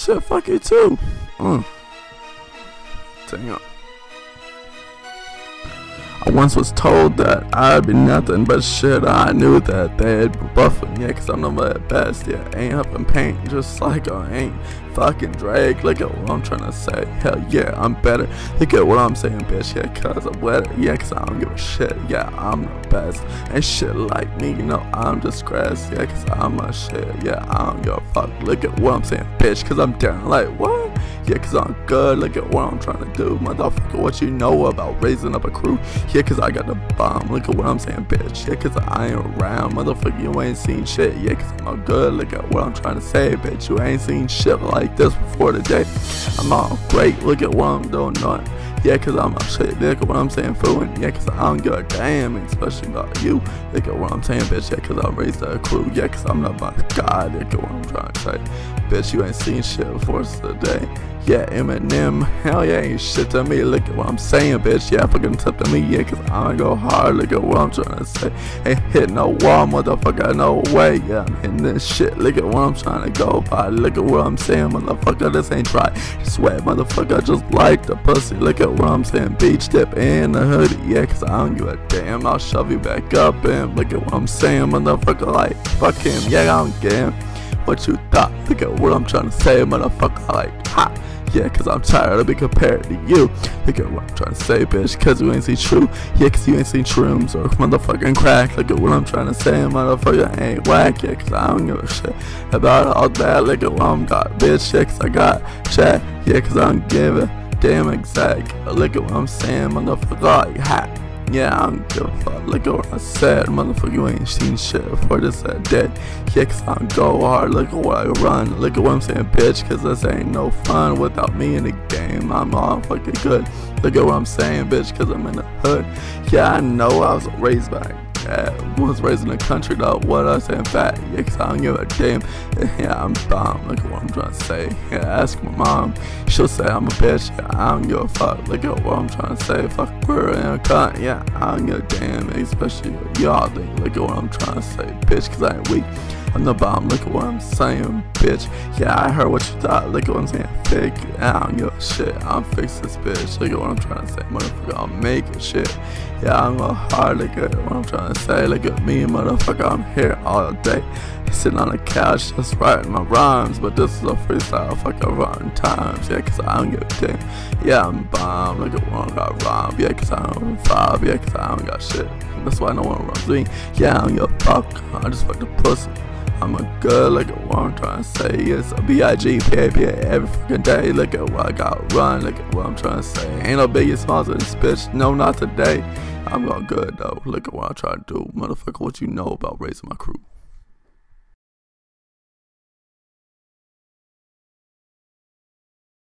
Shit, fuck you too. Mm. Damn. I once was told that I'd be nothing but shit. I knew that they'd be buffing, yeah, cause I'm number the best, yeah. Ain't up in paint, just like I ain't fucking Drake. Look at what I'm trying to say. Hell yeah, I'm better. Look at what I'm saying, bitch, yeah, cause I'm better, yeah, cause I don't give a shit, yeah, I'm the best. And shit like me, you know, I'm grass, yeah, cause I'm a shit, yeah, I don't give a fuck. Look at what I'm saying, bitch, cause I'm down, like, what? Yeah, cause I'm good, look at what I'm trying to do. Motherfucker, what you know about raising up a crew? Yeah, cause I got the bomb, look at what I'm saying, bitch. Yeah, cause I ain't around, motherfucker, you ain't seen shit. Yeah, cause I'm good, look at what I'm trying to say, bitch. You ain't seen shit like this before today. I'm all great, look at what I'm doing, not. Yeah, cause I'm a shit, nigga, at what I'm saying, fooling. Yeah, cause I don't give a damn, especially about you. At what I'm saying, bitch. Yeah, cause I raised a crew. Yeah, cause I'm not my god, at what I'm trying to say. Bitch, you ain't seen shit before today. Yeah, Eminem, hell yeah, ain't shit to me. Look at what I'm saying, bitch. Yeah, fucking tough to me, yeah, cause I go hard. Look at what I'm trying to say. Ain't hit no wall, motherfucker, no way. Yeah, I'm hitting this shit. Look at what I'm trying to go by. Look at what I'm saying, motherfucker. This ain't dry. Sweat, motherfucker, I just like the pussy. Look at what I'm saying. Beach dip in the hoodie, yeah, cause I don't give a damn. I'll shove you back up and look at what I'm saying, motherfucker. Like, fuck him, yeah, I don't care what you thought. Look at what I'm trying to say, motherfucker. Like, ha. Yeah, cause I'm tired of being compared to you. Look at what I'm trying to say, bitch. Cause you ain't seen true. Yeah, cause you ain't seen shrooms or motherfucking crack. Look at what I'm trying to say, motherfucker. Ain't whack. Yeah, cause I don't give a shit about all that. Look at what I'm got, bitch. Yeah, cause I got chat. Yeah, cause I don't give a damn exact. Look at what I'm saying, motherfucker. Like, ha. Yeah, I don't give a fuck. Look at what I said, motherfucker. You ain't seen shit before this I dead. Yeah, cause I go hard. Look at what I run. Look at what I'm saying, bitch. Cause this ain't no fun without me in the game. I'm all fucking good. Look at what I'm saying, bitch. Cause I'm in the hood. Yeah, I know I was raised by yeah, was raised in the country though. What I say, in fact, yeah, cause I don't give a damn. Yeah, I'm bomb. Look at what I'm trying to say. Yeah, ask my mom. She'll say I'm a bitch. Yeah, I don't give a fuck. Look at what I'm trying to say. Fuck queer and a cunt. Yeah, I don't give a damn. Especially y'all think. Look at what I'm trying to say, bitch. Cause I ain't weak. I'm the bomb, look at what I'm saying, bitch. Yeah, I heard what you thought, look at what I'm saying, fake. I don't give a shit, I'm fix this bitch. Look at what I'm trying to say, motherfucker, I'm making shit. Yeah, I'm a hard, look at what I'm trying to say. Look at me, motherfucker, I'm here all day. Sitting on the couch, just writing my rhymes. But this is a freestyle, fuck a rhyme times. Yeah, cause I don't give a damn. Yeah, I'm bomb, look at what I got rhyme. Yeah, cause I don't vibe. Yeah, cause I don't got shit. That's why no one runs me. Yeah, I don't give a fuck. I just fuck the pussy. I'm a good, look at what I'm trying to say. It's a B-I-G-P-A-P-A every fucking day. Look at what I got run, look at what I'm trying to say. Ain't no biggest in this bitch, no, not today. I'm going good though. Look at what I try to do. Motherfucker, what you know about raising my crew.